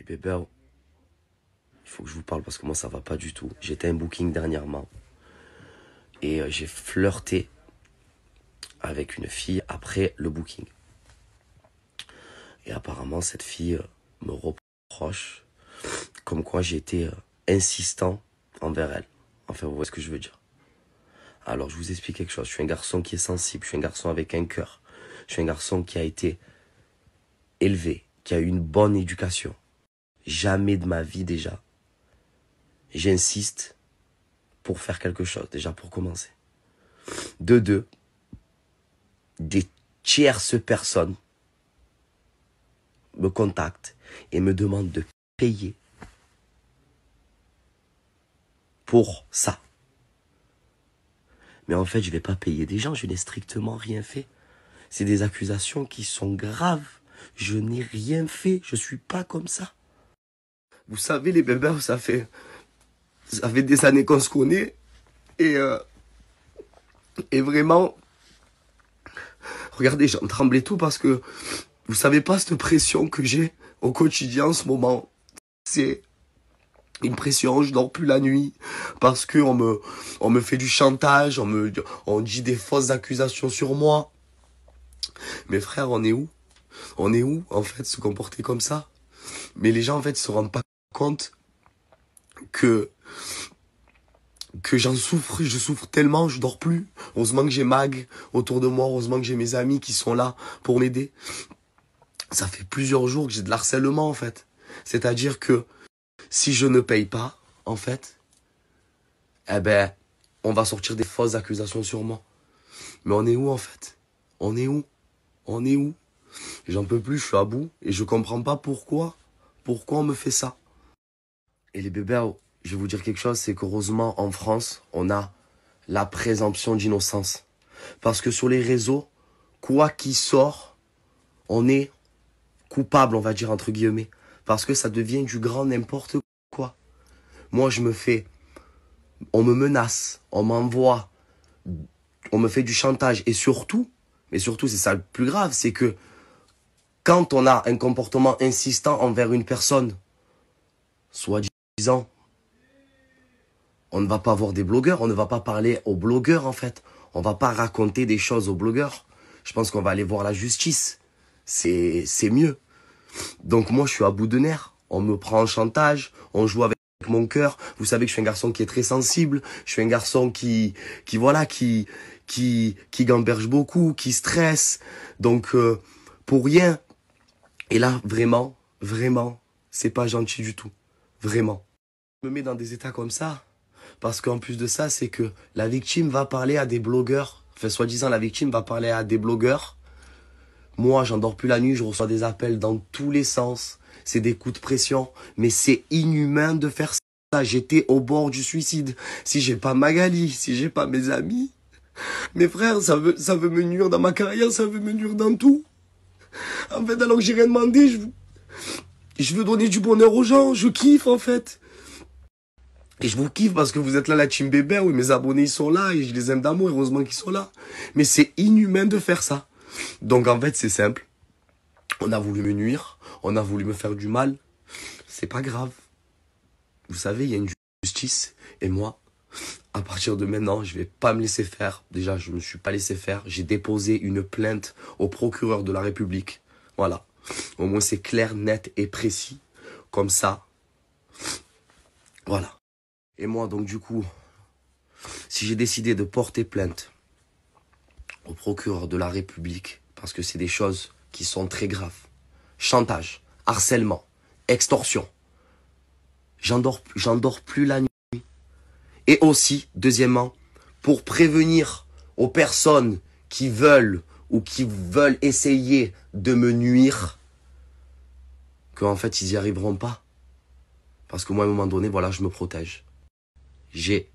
Et bébé, il faut que je vous parle parce que moi ça va pas du tout. J'étais un booking dernièrement et euh, j'ai flirté avec une fille après le booking. Et apparemment cette fille euh, me reproche comme quoi été euh, insistant envers elle. Enfin, vous voyez ce que je veux dire. Alors, je vous explique quelque chose. Je suis un garçon qui est sensible. Je suis un garçon avec un cœur. Je suis un garçon qui a été élevé, qui a eu une bonne éducation. Jamais de ma vie déjà. J'insiste pour faire quelque chose, déjà pour commencer. De deux, des tierces personnes me contactent et me demandent de payer pour ça. Mais en fait, je vais pas payer des gens, je n'ai strictement rien fait. C'est des accusations qui sont graves. Je n'ai rien fait, je suis pas comme ça. Vous savez, les bébés, ça fait, ça fait des années qu'on se connaît. Et, euh, et vraiment, regardez, j'en tremblais tout parce que vous savez pas cette pression que j'ai au quotidien en ce moment. C'est une pression, je dors plus la nuit parce que on me on me fait du chantage, on me on dit des fausses accusations sur moi. Mes frères, on est où? On est où en fait se comporter comme ça? Mais les gens en fait se rendent pas que j'en souffre, je souffre tellement, je dors plus. Heureusement que j'ai Mag autour de moi, heureusement que j'ai mes amis qui sont là pour m'aider. Ça fait plusieurs jours que j'ai de l'harcèlement en fait. C'est-à-dire que si je ne paye pas, en fait, eh ben, on va sortir des fausses accusations sur moi. Mais on est où, en fait? On est où? On est où? J'en peux plus, je suis à bout, et je comprends pas pourquoi. Pourquoi on me fait ça Et les bébés, je vais vous dire quelque chose, c'est qu'heureusement, en France, on a la présomption d'innocence. Parce que sur les réseaux, quoi qu'il sort, on est coupable, on va dire, entre guillemets parce que ça devient du grand n'importe quoi. Moi, je me fais, on me menace, on m'envoie, on me fait du chantage et surtout, mais surtout c'est ça le plus grave, c'est que quand on a un comportement insistant envers une personne, soit on ne va pas voir des blogueurs, on ne va pas parler aux blogueurs en fait, on va pas raconter des choses aux blogueurs. Je pense qu'on va aller voir la justice. C'est c'est mieux. Donc moi, je suis à bout de nerfs. On me prend en chantage, on joue avec mon cœur. Vous savez que je suis un garçon qui est très sensible. Je suis un garçon qui, qui voilà, qui, qui, qui gamberge beaucoup, qui stresse. Donc euh, pour rien. Et là, vraiment, vraiment, c'est pas gentil du tout. Vraiment. Me mets dans des états comme ça. Parce qu'en plus de ça, c'est que la victime va parler à des blogueurs. Enfin, soi-disant, la victime va parler à des blogueurs moi, j'en dors plus la nuit, je reçois des appels dans tous les sens. C'est des coups de pression. Mais c'est inhumain de faire ça. J'étais au bord du suicide. Si j'ai pas Magali, si j'ai pas mes amis, mes frères, ça veut, ça veut me nuire dans ma carrière, ça veut me nuire dans tout. En fait, alors que j'ai rien demandé, je, je veux donner du bonheur aux gens, je kiffe en fait. Et je vous kiffe parce que vous êtes là, la team bébé, oui, mes abonnés ils sont là et je les aime d'amour, heureusement qu'ils sont là. Mais c'est inhumain de faire ça. Donc en fait, c'est simple. On a voulu me nuire, on a voulu me faire du mal. C'est pas grave. Vous savez, il y a une justice. Et moi, à partir de maintenant, je vais pas me laisser faire. Déjà, je me suis pas laissé faire. J'ai déposé une plainte au procureur de la République. Voilà. Au moins, c'est clair, net et précis. Comme ça. Voilà. Et moi, donc, du coup, si j'ai décidé de porter plainte au procureur de la République, parce que c'est des choses qui sont très graves. Chantage, harcèlement, extorsion. J'endors, plus la nuit. Et aussi, deuxièmement, pour prévenir aux personnes qui veulent ou qui veulent essayer de me nuire, qu'en fait, ils y arriveront pas. Parce que moi, à un moment donné, voilà, je me protège. J'ai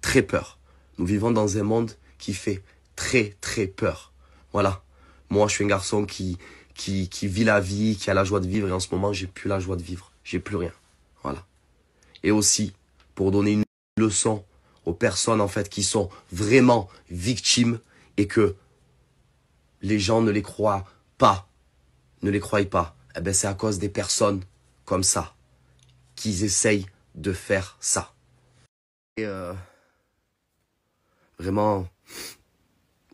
très peur. Nous vivons dans un monde qui fait très très peur. Voilà. Moi, je suis un garçon qui, qui, vit la vie, qui a la joie de vivre, et en ce moment, j'ai plus la joie de vivre. J'ai plus rien. Voilà. Et aussi, pour donner une leçon aux personnes, en fait, qui sont vraiment victimes et que les gens ne les croient pas, ne les croient pas, eh ben, c'est à cause des personnes comme ça qu'ils essayent de faire ça. Et euh, vraiment,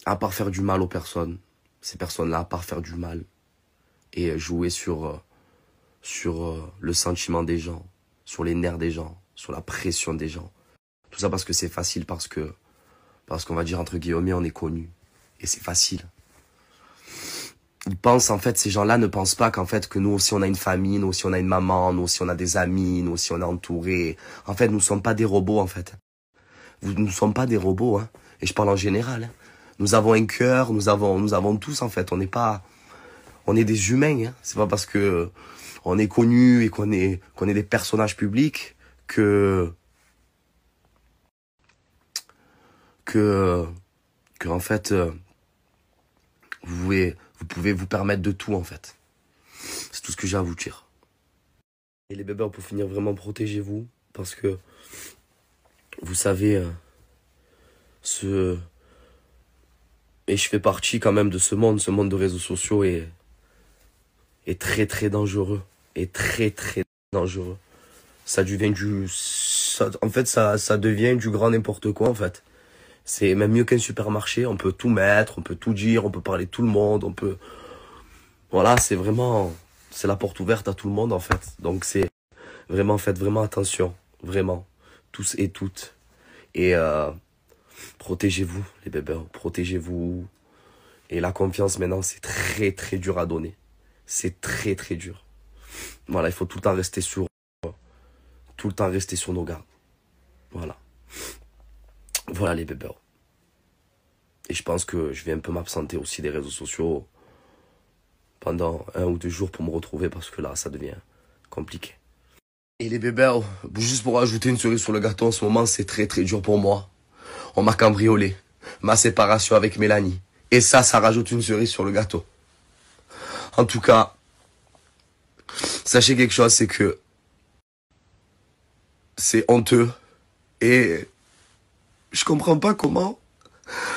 à part faire du mal aux personnes, ces personnes-là, à part faire du mal et jouer sur, euh, euh, le sentiment des gens, sur les nerfs des gens, sur la pression des gens. Tout ça parce que c'est facile, parce que, parce qu'on va dire entre guillemets, on est connu. Et c'est facile. Ils pensent, en fait, ces gens-là ne pensent pas qu'en fait, que nous aussi on a une famille, nous aussi on a une maman, nous aussi on a des amis, nous aussi on est entouré. En fait, nous ne sommes pas des robots, en fait. Nous ne sommes pas des robots, hein. Et je parle en général, hein. Nous avons un cœur, nous avons, nous avons tous, en fait. On n'est pas, on est des humains, hein. C'est pas parce que on est connu et qu'on est, qu'on est des personnages publics que, que, que en fait, euh, vous pouvez, vous pouvez vous permettre de tout en fait. C'est tout ce que j'ai à vous dire. Et les bébés, pour finir, vraiment protégez-vous parce que vous savez, euh, ce et je fais partie quand même de ce monde, ce monde de réseaux sociaux est est très très dangereux, est très très dangereux. Ça devient du, ça, en fait, ça ça devient du grand n'importe quoi en fait. C'est même mieux qu'un supermarché. On peut tout mettre, on peut tout dire, on peut parler tout le monde, on peut. Voilà, c'est vraiment, c'est la porte ouverte à tout le monde en fait. Donc c'est vraiment, faites vraiment attention, vraiment, tous et toutes. Et euh, protégez-vous, les bébés, protégez-vous. Et la confiance maintenant, c'est très très dur à donner. C'est très très dur. Voilà, il faut tout le temps rester sur, tout le temps rester sur nos gardes. Voilà. Voilà les bébés. Et je pense que je vais un peu m'absenter aussi des réseaux sociaux pendant un ou deux jours pour me retrouver parce que là, ça devient compliqué. Et les bébés, juste pour ajouter une cerise sur le gâteau, en ce moment, c'est très très dur pour moi. On m'a cambriolé. Ma séparation avec Mélanie. Et ça, ça rajoute une cerise sur le gâteau. En tout cas, sachez quelque chose, c'est que c'est honteux et je comprends pas comment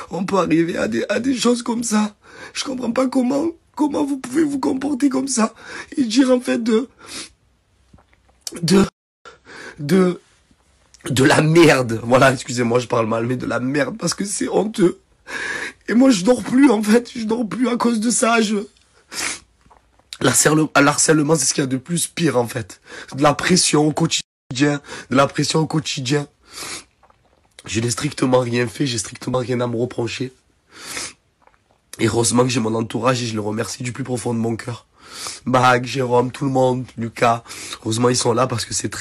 on peut arriver à des, à des choses comme ça. Je comprends pas comment, comment vous pouvez vous comporter comme ça et dire en fait de, de, de, de la merde. Voilà, excusez-moi, je parle mal, mais de la merde parce que c'est honteux. Et moi, je dors plus, en fait. Je dors plus à cause de ça. Je... L'harcèlement, c'est ce qu'il y a de plus pire, en fait. De la pression au quotidien. De la pression au quotidien. Je n'ai strictement rien fait, j'ai strictement rien à me reprocher. Et heureusement que j'ai mon entourage et je le remercie du plus profond de mon cœur. Bag, Jérôme, tout le monde, Lucas. Heureusement ils sont là parce que c'est très